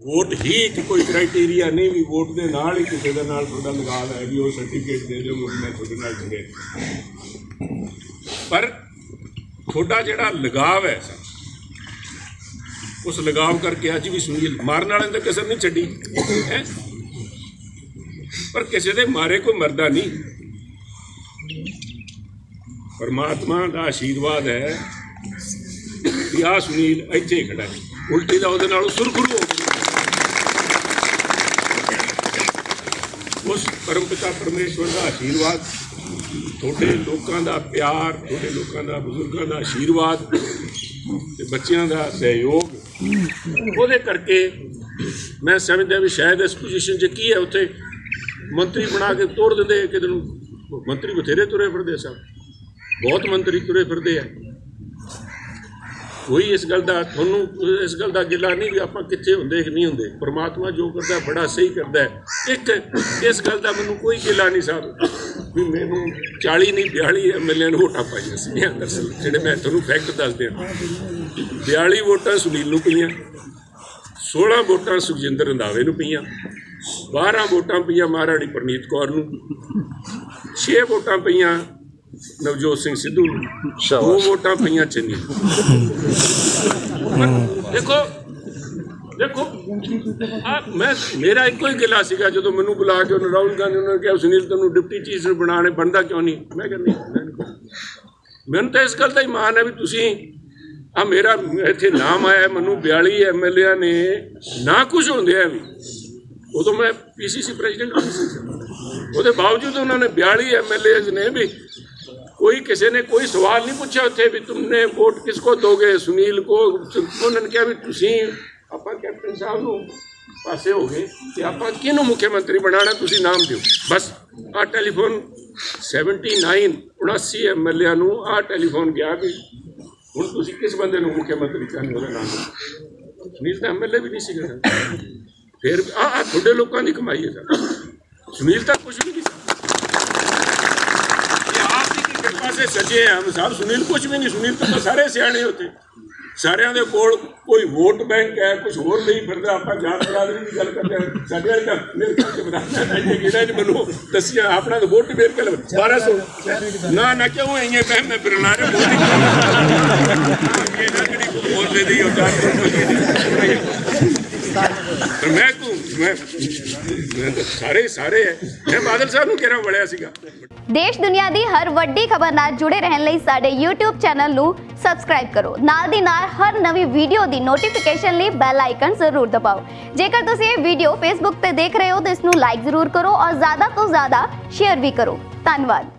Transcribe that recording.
Vote ਹੀ ਇੱਕ ਕੋਈ criteria ਨਹੀਂ ਵੀ ਵੋਟ ਦੇ ਨਾਲ ਹੀ ਕਿਸੇ ਦੇ ਨਾਲ ਤੁਹਾਡਾ ਲਗਾਵ ਹੈ ਵੀ ਉਹ ਸਰਟੀਫਿਕੇਟ ਦੇ ਦਿਓ ਵੀ ਮੈਂ ਤੁਹਾਡੇ ਨਾਲ ਜੁੜਿਆ ਪਰ ਤੁਹਾਡਾ ਜਿਹੜਾ ਲਗਾਵ ਹੈ ਉਸ ਲਗਾਵ ਕਰਕੇ ਅੱਜ ਵੀ ਸੁਨੀਲ ਮਾਰਨ ਵਾਲਿਆਂ ਨੇ ਤਾਂ ਕਸਰ ਨਹੀਂ ਛੱਡੀ, ਹੈਂ? ਪਰ ਕਿਸੇ ਦੇ ਮਾਰੇ ਕੋਈ ਮਰਦਾ ਨਹੀਂ। ਪਰਮਾਤਮਾ ਦਾ ਆਸ਼ੀਰਵਾਦ ਹੈ ਕਿ ਆਹ ਸੁਨੀਲ ਇੱਥੇ ਖੜਾ ਹੈ। ਉਲਟੀ ਦਾ ਉਹਦੇ ਨਾਲੋਂ ਸੁਰਖਰੂ ਹੋ ਗਿਆ। ਉਸ ਪਰਮਪਿਤਾ ਪਰਮੇਸ਼ਵਰ ਦਾ ਆਸ਼ੀਰਵਾਦ, ਤੁਹਾਡੇ ਲੋਕਾਂ ਦਾ ਪਿਆਰ, ਤੁਹਾਡੇ ਲੋਕਾਂ ਦਾ ਬਜ਼ੁਰਗਾਂ ਦਾ ਆਸ਼ੀਰਵਾਦ ਤੇ ਬੱਚਿਆਂ ਦਾ ਸਹਿਯੋਗ, ਉਹਦੇ ਕਰਕੇ ਮੈਂ ਸਮਝਦਾ ਵੀ ਸ਼ਾਇਦ ਇਸ ਪੋਜੀਸ਼ਨ 'ਚ ਕੀ ਹੈ, ਉੱਥੇ ਮੰਤਰੀ ਬਣਾ ਕੇ ਤੋੜ ਦਿੰਦੇ, ਕਿਤੇ ਨੂੰ ਮੰਤਰੀ ਬਥੇਰੇ ਤੁਰੇ ਫਿਰਦੇ ਸਭ ਬਹੁਤ ਮੰਤਰੀ ਤੁਰੇ ਫਿਰਦੇ ਆ। ਕੋਈ ਇਸ ਗੱਲ ਦਾ, ਤੁਹਾਨੂੰ ਇਸ ਗੱਲ ਦਾ ਗਿਲਾ ਨਹੀਂ ਵੀ ਆਪਾਂ ਕਿੱਥੇ ਹੁੰਦੇ ਕਿ ਨਹੀਂ ਹੁੰਦੇ। ਪਰਮਾਤਮਾ ਜੋ ਕਰਦਾ, ਬੜਾ ਸਹੀ ਕਰਦਾ ਹੈ। ਇੱਕ, ਇਸ ਗੱਲ ਦਾ ਮੈਨੂੰ ਕੋਈ ਗਿਲਾ ਨਹੀਂ ਸਾਹਿਬ ਵੀ ਮੈਨੂੰ 40 ਨਹੀਂ 42 ਐਮਐਲਏ ਨੂੰ ਵੋਟਾਂ ਪਾਈਆਂ ਸੀ ਦਰਅਸਲ ਜਿਹੜੇ ਮੈਂ ਤੁਹਾਨੂੰ ਫੈਕਟ ਦੱਸ ਦਿਆਂ। 42 ਵੋਟਾਂ ਸੁਨੀਲ ਨੂੰ ਪਈਆਂ 16 ਵੋਟਾਂ ਸੁਖਜਿੰਦਰ ਰੰਧਾਵੇ ਨੂੰ ਪਈਆਂ 12 ਵੋਟਾਂ ਪਈਆਂ ਮਹਾਰਾਣੀ ਪ੍ਰਨੀਤ ਕੌਰ ਨੂੰ 6 ਵੋਟਾਂ ਪਈਆਂ ਨਵਜੋਤ ਸਿੰਘ ਸਿੱਧੂ ਨੂੰ। ਦੋ ਵੋਟਾਂ ਪਈਆਂ ਚੰਨੀ ਨੂੰ। ਦੇਖੋ ਦੇਖੋ ਆ ਮੈਂ ਮੇਰਾ ਇੱਕੋ ਹੀ ਗਿਲਾ ਸੀਗਾ ਜਦੋਂ ਮੈਨੂੰ ਬੁਲਾ ਕੇ ਉਹਨੇ ਰਾਹੁਲ ਗਾਂਧੀ ਉਹਨਾਂ ਨੇ ਕਿਹਾ ਸੁਨੀਲ ਤੈਨੂੰ ਡਿਪਟੀ ਚੀਫ ਬਣਾਣੇ ਬਣਦਾ ਕਿਉਂ ਨਹੀਂ? ਮੈਂ ਕਹਿੰਦੀ ਮੈਨੂੰ ਤਾਂ ਇਸ ਗੱਲ ਦਾ ਹੀ ਮਾਣ ਹੈ ਵੀ ਤੁਸੀਂ ਆ ਮੇਰਾ ਇੱਥੇ ਨਾਮ ਆਇਆ ਮੈਨੂੰ 42 ਐਮਐਲਏ ਨੇ ਨਾ ਕੁਝ ਹੁੰਦੇ ਆ ਵੀ। ਉਦੋਂ ਮੈਂ ਪੀਸੀਸੀ ਪ੍ਰੈਜ਼ੀਡੈਂਟ ਸੀ। ਉਹਦੇ ਬਾਵਜੂਦ ਉਹਨਾਂ ਨੇ 42 ਐਮਐਲਏ ਨੇ ਵੀ कोई किसी ने कोई सवाल नहीं पूछा ਉੱਥੇ ਵੀ तुमने वोट किसको दोगे ਸੁਨੀਲ ਕੋ ਉਹਨਾਂ ਨੇ ਕਿਹਾ ਵੀ ਤੁਸੀਂ ਆਪਾਂ ਕੈਪਟਨ ਸਾਹਿਬ ਨੂੰ ਪਾਸੇ ਹੋ ਗਏ ਤੇ ਆਪਾਂ ਕਿਹਨੂੰ ਮੁੱਖ ਮੰਤਰੀ ਬਣਾਉਣਾ ਤੁਸੀਂ ਨਾਮ ਦਿਓ ਬਸ ਆ ਟੈਲੀਫੋਨ 79 79 ਐਮਐਲਏ ਨੂੰ ਆ ਟੈਲੀਫੋਨ ਗਿਆ ਵੀ ਹੁਣ ਤੁਸੀਂ ਕਿਸ ਬੰਦੇ ਨੂੰ ਮੁੱਖ ਮੰਤਰੀ ਚਾਹੁੰਦੇ ਹੋ ਉਹਦਾ ਨਾਮ ਦਿਓ ਸੁਨੀਲ ਤਾਂ ਐਮਐਲਏ ਵੀ ਨਹੀਂ ਸੀਗਾ ਫਿਰ ਆ ਆ ਤੁਹਾਡੇ ਲੋਕਾਂ ਦੀ ਕਮਾਈ ਹੈ ਸਰ ਸੁਨੀਲ ਤਾਂ ਕੀ ਕਿਰਪਾ ਸੇ ਸਜੇ ਆ ਹਮ ਸਾਹਿਬ ਸੁਨੀਲ ਕੁਝ ਵੀ ਸਿਆਣੇ ਹੁੰਦੇ ਸਾਰਿਆਂ ਦੇ ਕੋਲ ਕੋਈ ਵੋਟ ਬੈਂਕ ਹੈ ਕੁਝ ਹੋਰ ਨਹੀਂ ਫਿਰਦਾ, ਆਪਾਂ ਜਾਤ ਬਰਾਦਰੀ ਦੀ ਗੱਲ ਕਰਦੇ ਹਾਂ। ਸਾਡੇ ਵਾਲੇ ਤਾਂ ਮੇਰੇ ਖਿਆਲ ਚ ਬਰਾਦਰ ਹੈ ਕਿਹੜਾ ਜੀ ਮੈਨੂੰ ਦੱਸਿਆ, ਆਪਣਾ ਤਾਂ ਵੋਟ ਮੇਰ ਕੇ 1200 ਨਾ ਨਾ ਕਿਉਂ ਆਈਏ ਮੈਂ ਮੈਂ ਫਿਰਨਾ ਰੇ ਵੋਟ ਇਹ ਨਾ ਕਿਹੜੀ ਬੋਲ ਦੇ ਦੀ ਜਾਤ ਮੈਂ ਕੋ ਮੈਂ ਮੈਂ ਤਾਂ ਸਾਰੇ ਸਾਰੇ ਹੈ ਮੈਂ ਬਾਦਲ ਸਾਹਿਬ ਨੂੰ ਕਿਹੜਾ ਵੜਿਆ ਸੀਗਾ। ਦੇਸ਼ ਦੁਨੀਆ ਦੀ ਹਰ ਵੱਡੀ ਖਬਰ ਨਾਲ ਜੁੜੇ ਰਹਿਣ ਲਈ ਸਾਡੇ YouTube ਚੈਨਲ ਨੂੰ ਸਬਸਕ੍ਰਾਈਬ ਕਰੋ। ਨਾਲ ਦੀ ਨਾਲ ਹਰ ਨਵੀਂ ਵੀਡੀਓ ਦੀ ਨੋਟੀਫਿਕੇਸ਼ਨ ਲਈ ਬੈਲ ਆਈਕਨ ਜ਼ਰੂਰ ਦਬਾਓ। ਜੇਕਰ ਤੁਸੀਂ ਇਹ ਵੀਡੀਓ Facebook ਤੇ ਦੇਖ ਰਹੇ ਹੋ, ਤਾਂ ਇਸ ਨੂੰ ਲਾਈਕ ਜ਼ਰੂਰ ਕਰੋ ਔਰ ਜ਼ਿਆਦਾ ਤੋਂ ਜ਼ਿਆਦਾ ਸ਼ੇਅਰ ਵੀ ਕਰੋ। ਧੰਨਵਾਦ।